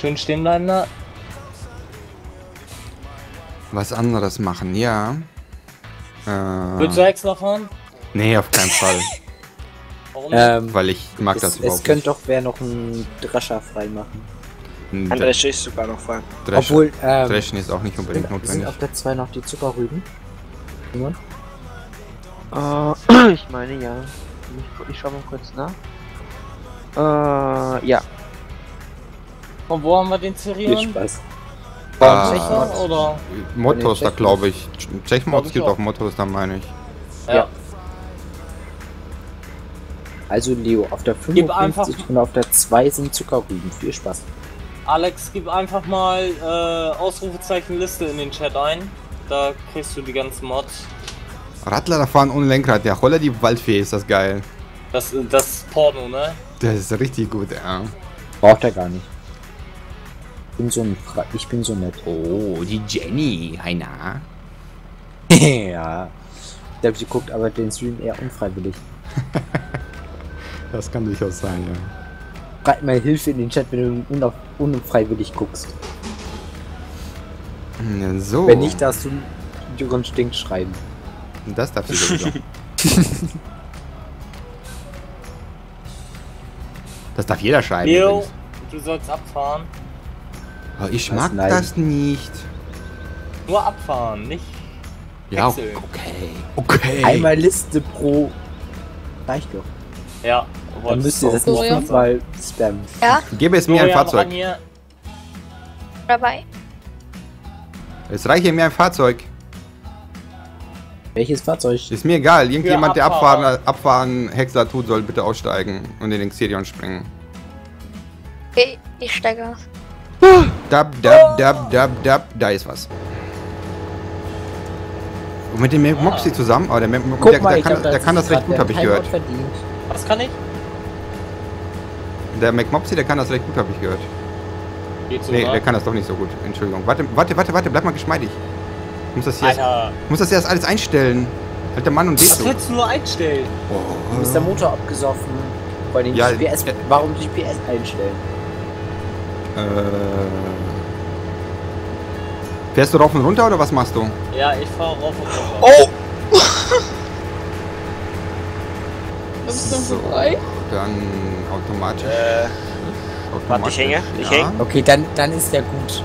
Schön stehen bleiben da. Was anderes machen, ja. Äh, Willst du extra fahren? nee, auf keinen Fall. Warum? Ähm, Weil ich mag es, das es überhaupt könnte doch wer noch einen Drescher freimachen. Ein Drescher ist sogar noch frei. Dreschen, Obwohl, ähm, Dreschen ist auch nicht unbedingt sind, sind notwendig. auf der 2 noch die Zuckerrüben? Simon? Äh, ich meine ja. Ich, ich schau mal kurz nach. Äh, ja. Von wo haben wir den Viel Zerion? Spaß. Ah. Tschecher oder? Mottos da Tschechen- glaube ich. Ich gibt auch. auch Mottos, da meine ich. Ja. Also Leo, auf der Gib einfach- 55 und auf der 2 sind Zuckerrüben. Viel Spaß. Alex, gib einfach mal äh, Ausrufezeichen Liste in den Chat ein. Da kriegst du die ganzen Mods. Radler fahren ohne Lenkrad, ja, holla die Waldfee, ist das geil. Das, das ist Porno, ne? Das ist richtig gut, ja. Braucht er gar nicht. Ich bin so, ein Fra ich bin so nett. Oh, die Jenny, Heina. ja. Ich glaube, sie guckt aber den Stream eher unfreiwillig. Das kann durchaus sein, ja. Schreib mal Hilfe in den Chat, wenn du unfreiwillig guckst. Ja, So. Wenn nicht, darfst du Jürgen Stink schreiben. Das darf sie sowieso. das darf jeder schreiben. Leo, du sollst abfahren. Oh, ich mag Nein. das nicht. Nur abfahren, nicht Ja, Wechseln. okay. Okay. Einmal Liste pro. Reicht doch. Ja. Dann müsst ihr das nicht ja. fünfmal spammen. Ja, Gebe es mir ein Florian, Fahrzeug. dabei. Es reiche mir ein Fahrzeug. Welches Fahrzeug? Ist mir egal. Irgendjemand, der abfahren, abfahren Häcksler tut, soll bitte aussteigen und in den Xerion springen. Okay, ich steige aus. Dab, dab, dab, dab, dab. Da ist was. Und mit dem Mopsi zusammen? Oh, der, Mop- Guck der, mal, der, ich kann, der kann das recht gut, habe ich gehört. verdient. Was kann ich? Der McMopsy, der kann das recht gut, habe ich gehört. Geht so, Nee, ne? der kann das doch nicht so gut. Entschuldigung. Warte, warte, warte, warte, bleib mal geschmeidig. Ich muss das hier, erst, muss das erst alles einstellen. Alter Mann und was Veto. willst du nur einstellen? Oh. Ist der Motor abgesoffen? Bei den Ja, GPS, warum GPS einstellen? Äh, fährst du rauf und runter oder was machst du? Ja, ich fahr rauf und runter. Oh! So, frei? dann automatisch. Äh, automatisch warte, ich hänge, ich ja. hänge. Okay, dann, dann ist der gut.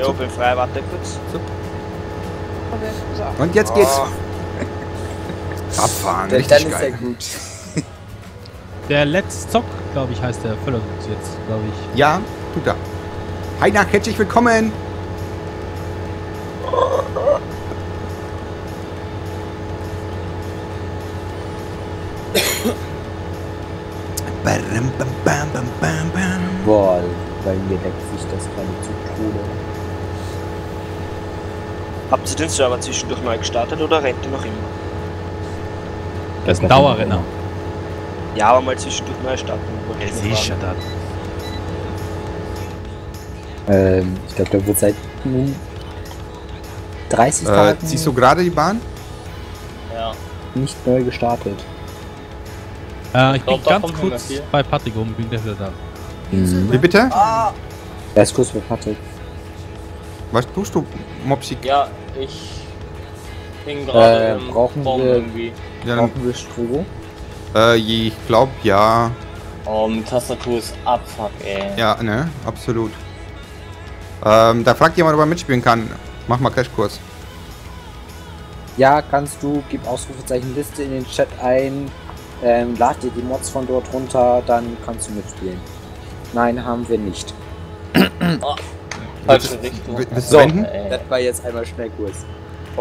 ja, bin frei, warte kurz. Okay, so. Und jetzt geht's. Oh, Abfahren, Dann, richtig dann ist geil. der gut. Der Let's Zock, glaube ich, heißt der Völler jetzt, glaube ich. Ja, tut er. Hi nach, herzlich willkommen. Badum, bam, bam, bam, bam, bam. Boah, bei mir deckt sich das gerade zu Tode. Habt ihr den Server zwischendurch neu gestartet oder rennt ihr noch immer? Das ist ein Dauerrenner. Ja, aber mal zwischendurch neu starten. ich nur fragen. das. Ähm, ich glaube, der wird seit nun 30 Äh, Tagen ziehst du gerade die Bahn? Ja. nicht neu gestartet. Äh, ich bin Doch, da ganz kurz bei Patrick oben, bin gleich wieder da. Mhm. Wie bitte? Er ist kurz bei Patrick. Was tust du, Mopsi? Ja, ich hing gerade Äh, im brauchen Baum wir- irgendwie. Brauchen wir Stroh? Äh, ich glaube ja. Oh, mit Tastatur ist Abfuck, ey. Ja, ne, absolut. Ähm, da fragt jemand, ob er mitspielen kann. Mach mal Crashkurs. Ja, kannst du. Gib Ausrufezeichen Liste in den Chat ein. Ähm, lad dir die Mods von dort runter, dann kannst du mitspielen. Nein, haben wir nicht. Falsche Richtung. Willst So. wenden? Das war jetzt einmal Schnellkurs.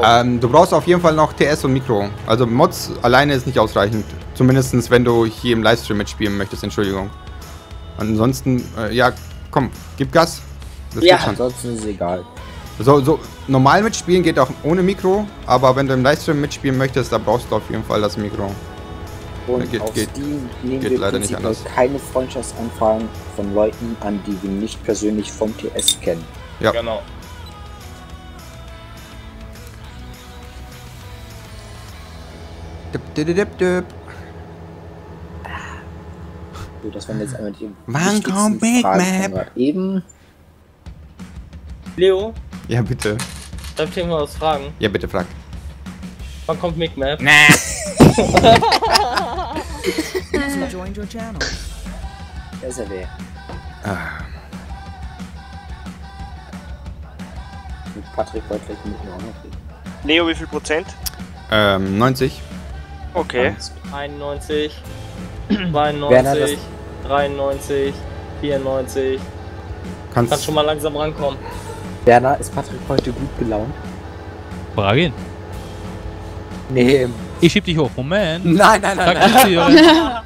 Ähm, du brauchst auf jeden Fall noch TS und Mikro. Also Mods alleine ist nicht ausreichend. Zumindest wenn du hier im Livestream mitspielen möchtest, Entschuldigung. Ansonsten, äh, ja, komm, gib Gas. Das Ja, geht schon. ansonsten ist es egal. So, so, normal mitspielen geht auch ohne Mikro, aber wenn du im Livestream mitspielen möchtest, da brauchst du auf jeden Fall das Mikro. Und Geht- auf geht- Steam nehmen geht wir leider nicht anders. keine Freundschaftsanfragen von Leuten an, die wir nicht persönlich vom TS kennen. Ja. Genau. So, das waren jetzt einmal die Wann kommt Big Map? Eben. Leo, Ja, bitte. darf ich dir mal was fragen? Ja, bitte frag. Wann kommt Mick Map? Channel. Da ist er wer. Ah, Patrick wollte mir auch noch reden. Leo, wie viel Prozent? ähm, 90. Okay. 91, Werner, 92, 93, 94. Kannst, Kannst schon mal langsam rankommen. Werner, ist Patrick heute gut gelaunt? Frage ihn. Nee. Ich schieb dich hoch. Moment. Nein, nein, nein, zu dir.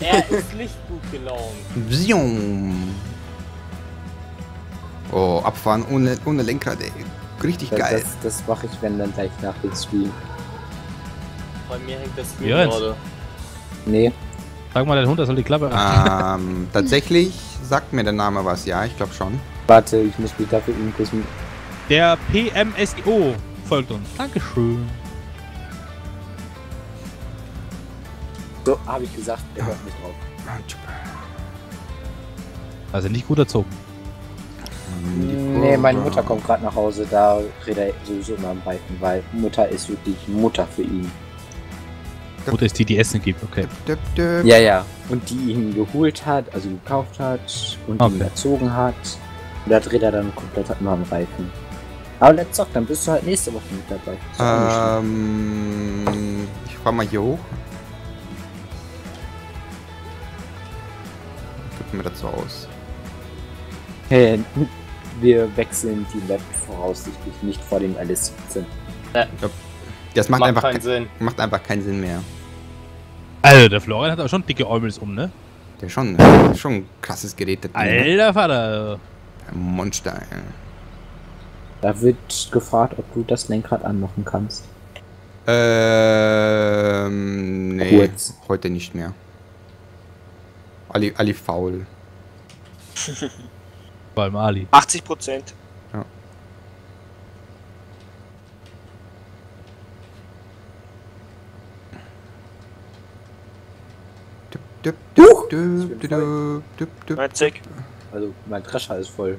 Er ist nicht gut gelaunt. Oh, abfahren ohne, ohne Lenkrad, ey. Richtig Das, geil. das, das mache ich, wenn dann gleich nach dem Stream. Bei mir hängt das Stream Jens. gerade. Nee. Sag mal, dein Hund, er soll die Klappe. ähm, tatsächlich sagt mir der Name was, ja, ich glaube schon. Warte, ich muss mich dafür eben kurz mit. Der PMSO folgt uns. Dankeschön. So, habe ich gesagt, er hört nicht drauf. Also nicht gut erzogen. Nee, meine Mutter kommt gerade nach Hause, da redet er sowieso immer am Balken, weil Mutter ist wirklich Mutter für ihn. Mutter ist die, die Essen gibt. Okay. Ja, ja. Und die ihn geholt hat, also gekauft hat und ihn Okay. erzogen hat. Und da dreht er dann komplett immer am Reifen. Aber let's talk, dann bist du halt nächste Woche mit dabei. Ähm, ich fahr mal hier hoch. Gib mir dazu aus. Hey, wir wechseln die Map voraussichtlich nicht vor dem LS17. Das macht, Macht einfach, keinen ke- Sinn. macht einfach keinen Sinn mehr. Also, der Florian hat aber schon dicke Äumels um, ne? Der ist schon, schon ein krasses Gerät. Ding, ne? Alter Vater. Ein Monster, ey. Da wird gefragt, ob du das Lenkrad anmachen kannst. Ähm, nee, Kurz. heute nicht mehr. Ali, Ali faul. Vor allem Ali. 80 Prozent. Düpp, düpp, Huch! düpp, Ich bin düpp, voll. düpp. 90. Also mein Drescher ist voll.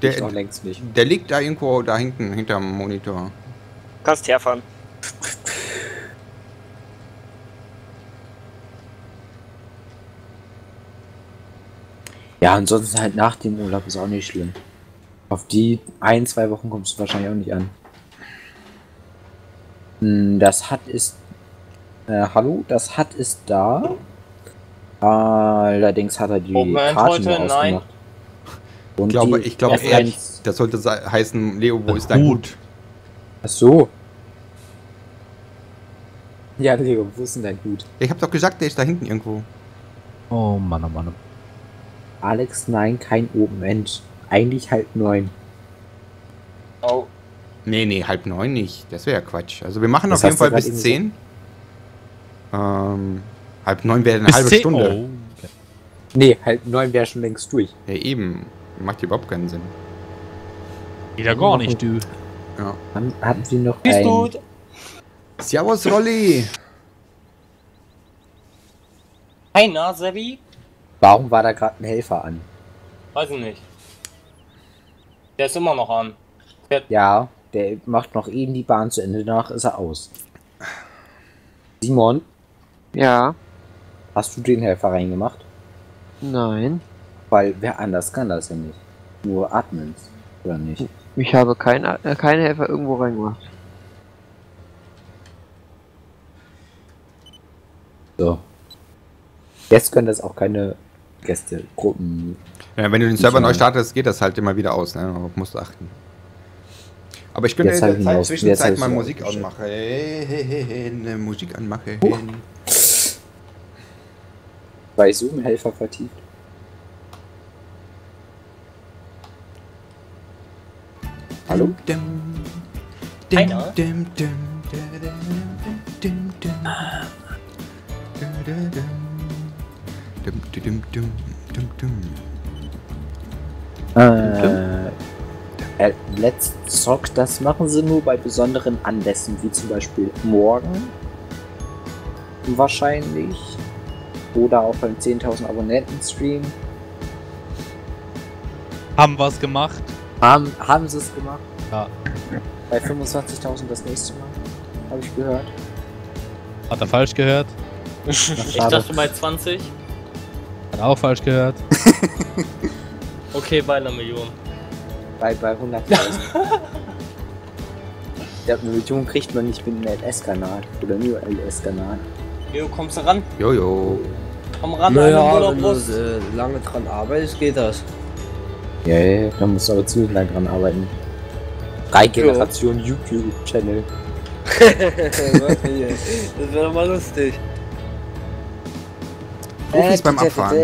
ich noch Der, längst nicht. der liegt da irgendwo da hinten, hinterm Monitor. Kannst herfahren. Ja, ansonsten halt nach dem Urlaub ist auch nicht schlimm. Auf die ein, zwei Wochen kommst du wahrscheinlich auch nicht an. Hm, Das hat ist. Äh, hallo, das hat ist da. Allerdings hat er die Moment, Karte heute? Nein. ausgemacht. Und Ich glaube, ich glaube eher, F1 das sollte heißen, Leo, wo ist dein Hut? Ach so. Ja, Leo, wo ist denn dein Hut? Ich hab doch gesagt, der ist da hinten irgendwo. Oh Mann, oh Mann. Alex, nein, kein Open End. Eigentlich halb neun. Oh, Nee, nee, halb neun nicht. Das wäre ja Quatsch. Also wir machen Das auf jeden Fall bis zehn. Ähm, halb neun wäre eine Bis halbe zehn- Stunde. Oh, okay. Nee, halb neun wäre schon längst durch. Ja, eben. Macht überhaupt keinen Sinn. Wieder gar nicht, du. Ja. Dann hatten wir noch bist ein... gut. Servus, Rolli. Hey, na, Sebi? Warum war da gerade ein Helfer an? Weiß ich nicht. Der ist immer noch an. Ja, der macht noch eben die Bahn zu Ende, danach ist er aus. Simon, Ja, hast du den Helfer reingemacht? nein. Weil wer anders kann das ja nicht. Nur Admins, oder nicht? Ich habe kein, äh, keine Helfer irgendwo reingemacht. So. Jetzt können das auch keine Gäste, Gruppen. Ja, wenn du den Server neu startest, geht das halt immer wieder aus. Ne? Musst du achten. Aber ich könnte Jetzt in der Zeit, Zwischenzeit mal Musik ausmachen. Hey, hey, hey, hey, Musik anmachen. Bei Zoom Helfer vertieft. Hallo? Einer? Äh, äh, Let's Zock, das machen sie nur bei besonderen Anlässen, wie zum Beispiel morgen. Wahrscheinlich. Oder auch beim 10.000 Abonnenten-Stream. Haben was gemacht. Haben, haben sie es gemacht? Ja. Bei 25.000 das nächste Mal. Habe ich gehört. Hat er falsch gehört. Ich dachte bei 20. Hat er auch falsch gehört. Okay, bei einer Million. Bei, bei 100.000. Der eine Million kriegt man nicht mit einem LS-Kanal. Oder nur LS-Kanal. Jo, kommst du ran? Jojo. Komm ran, Naja, wenn du Bullerbrust. äh, lange dran arbeitest, geht das. Ja, ja, ja, da musst du aber ziemlich lang dran arbeiten. Drei Generationen YouTube-Channel. Das wäre doch mal lustig. Profis beim Abfahren.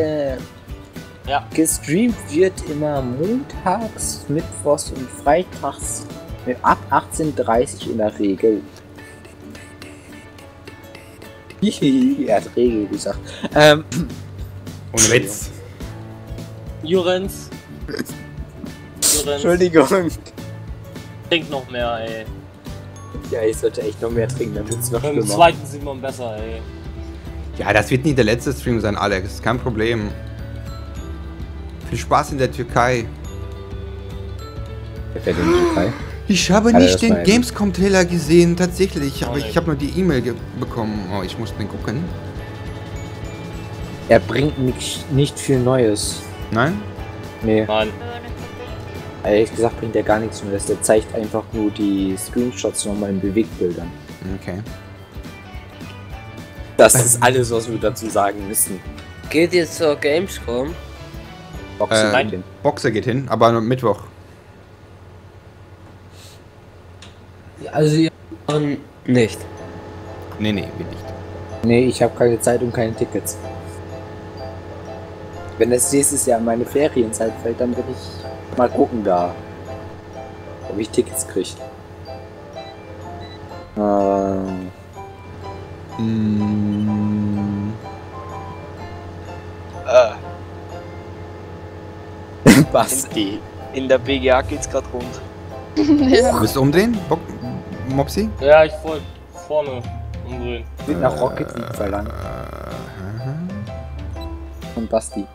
Ja. Gestreamt wird immer montags, mittwochs und freitags äh, ab 18.30 in der Regel. Er hat Regel gesagt. Ähm, Ohne Witz. Jurenz. Jurenz. Entschuldigung. Trink noch mehr, ey. Ja, ich sollte echt noch mehr trinken, dann wird's noch Beim schlimmer. zweiten sieht man besser, ey. Ja, das wird nicht der letzte Stream sein, Alex. Kein Problem. Viel Spaß in der Türkei. Wer fährt in die Türkei? Ich habe Alter, nicht den Gamescom-Trailer gesehen, tatsächlich. Aber Oh, ich habe nur die E-Mail bekommen. Oh, ich muss den gucken. Er bringt nicht, nicht viel Neues. Nein? Nee, Nein. ehrlich gesagt bringt er gar nichts Neues. Der zeigt einfach nur die Screenshots nochmal in Bewegtbildern. Okay. Das ist alles, was wir dazu sagen müssen. Geht jetzt zur Gamescom? Boxen Äh, nein. Den. Boxer geht hin, aber Mittwoch. Also ihr nicht. Nee, nee, wir nicht. Nee, ich habe keine Zeit und keine Tickets. Wenn es nächstes Jahr in meine Ferienzeit fällt, dann will ich mal gucken da, ob ich Tickets kriege. Ähm, Mm, Äh, was? in, in der BGA geht's grad rund. ja. willst du umdrehen, Bo Mopsi? Ja, ich wollte vorne umdrehen. Wird nach Rocket League verlangt Äh, von Basti.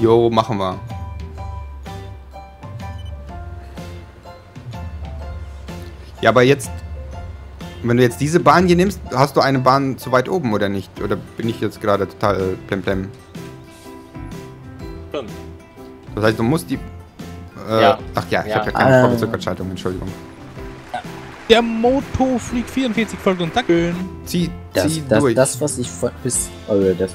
jo, machen wir. Ja, aber jetzt, wenn du jetzt diese Bahn hier nimmst, hast du eine Bahn zu weit oben oder nicht? Oder bin ich jetzt gerade total plemplem? Stimmt. Das heißt, du musst die. Äh, Ja. Ach ja, ich Ja. habe ja keine Ähm. Vorwärtsrückerschaltung, Entschuldigung. Der Moto Freak 44 folgt uns. Danke. Zieh, Das, zieh das, durch. das, was ich von- bis. Oder das,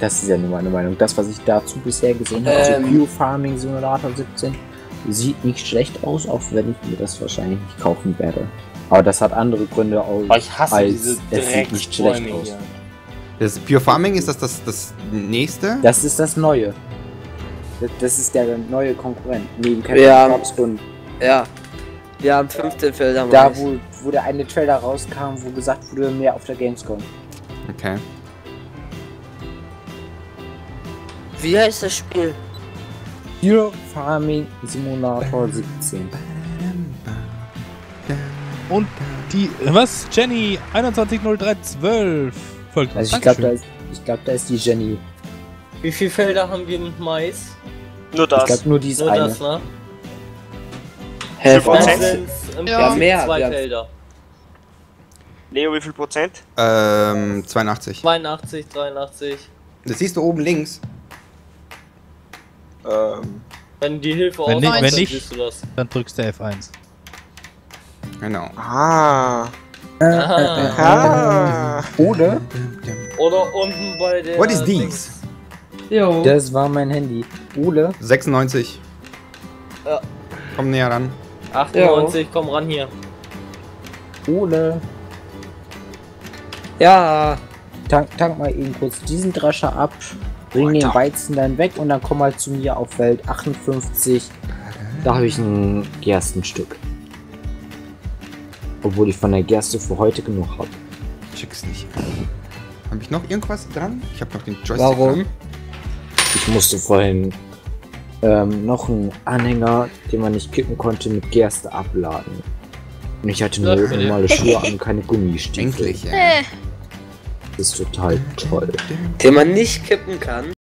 das ist ja nur meine Meinung. Das, was ich dazu bisher gesehen habe, Ähm. also Pure Farming Simulator 17, sieht nicht schlecht aus, auch wenn ich mir das wahrscheinlich nicht kaufen werde. Aber das hat andere Gründe auch. Aber ich hasse als diese es sieht nicht schlecht aus. hier. Das Pure Farming ist das das, das nächste? Das ist das Neue. Das, ist der neue Konkurrent. Neben Captain Ja. Crops und Ja. Wir haben 15 Felder da, wo, wo der eine Trailer rauskam, wo gesagt wurde, mehr auf der Gamescom. Okay. Wie heißt das Spiel? Pure Farming Simulator 17. Und die. Was? Jenny 210312 folgt uns. Also ich glaube, da, Dankeschön. ist- ich glaub, da ist die Jenny. Wie viele Felder haben wir mit Mais? Nur Ich das. glaube nur diese Nur eine. das, ne? Wie viel Dann Prozent? sind's im Ja. Mehr, zwei haben- Felder. Leo, wie viel Prozent? Ähm, 82. 82, 83. Das siehst du oben links. Ähm, Wenn die Hilfe Wenn nicht- wenn dann nicht- siehst du das. Dann drückst du F1. Genau. ah. Aha. Ah. Oder? Oder unten bei der. What is these? Jo. Das war mein Handy. Ole? 96. Ja. Komm näher ran. 98, komm ran hier. Ole? Ja. Tank, tank mal eben kurz diesen Drescher ab. Bring den Weizen dann weg und dann komm mal zu mir auf Welt 58. Da habe ich ein Gerstenstück. Obwohl ich von der Gerste für heute genug habe. Schick's nicht. Habe ich noch irgendwas dran? Ich habe noch den Joystick Warum? dran. Ich musste vorhin ähm, noch einen Anhänger, den man nicht kippen konnte, mit Gerste abladen. Und ich hatte nur normale Schuhe an und keine Gummistiefel. Endlich, ja. Äh, Das ist total toll. Den man nicht kippen kann.